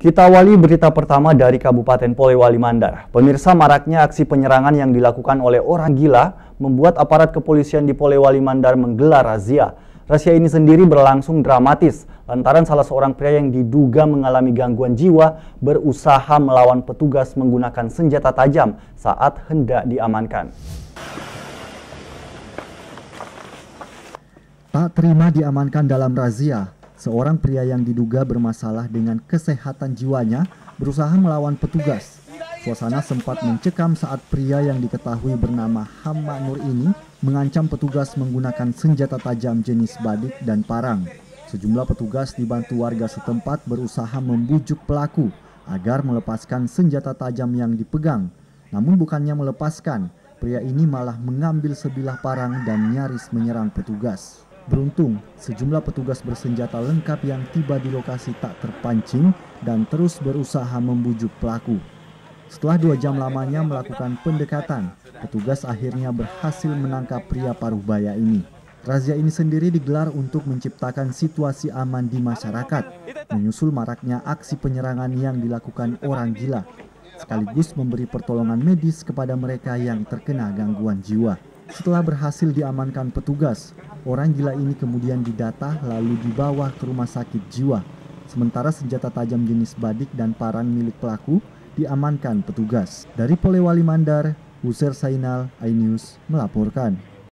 Kita awali berita pertama dari Kabupaten Polewali Mandar. Pemirsa maraknya aksi penyerangan yang dilakukan oleh orang gila membuat aparat kepolisian di Polewali Mandar menggelar razia. Razia ini sendiri berlangsung dramatis lantaran salah seorang pria yang diduga mengalami gangguan jiwa berusaha melawan petugas menggunakan senjata tajam saat hendak diamankan. Tak terima diamankan dalam razia, seorang pria yang diduga bermasalah dengan kesehatan jiwanya berusaha melawan petugas. Suasana sempat mencekam saat pria yang diketahui bernama Hamba Nur ini mengancam petugas menggunakan senjata tajam jenis badik dan parang. Sejumlah petugas dibantu warga setempat berusaha membujuk pelaku agar melepaskan senjata tajam yang dipegang. Namun bukannya melepaskan, pria ini malah mengambil sebilah parang dan nyaris menyerang petugas. Beruntung, sejumlah petugas bersenjata lengkap yang tiba di lokasi tak terpancing dan terus berusaha membujuk pelaku. Setelah dua jam lamanya melakukan pendekatan, petugas akhirnya berhasil menangkap pria paruh baya ini. Razia ini sendiri digelar untuk menciptakan situasi aman di masyarakat, menyusul maraknya aksi penyerangan yang dilakukan orang gila, sekaligus memberi pertolongan medis kepada mereka yang terkena gangguan jiwa. Setelah berhasil diamankan petugas, orang gila ini kemudian didata lalu dibawa ke rumah sakit jiwa. Sementara senjata tajam jenis badik dan parang milik pelaku diamankan petugas. Dari Polewali Mandar, User Sainal, iNews melaporkan.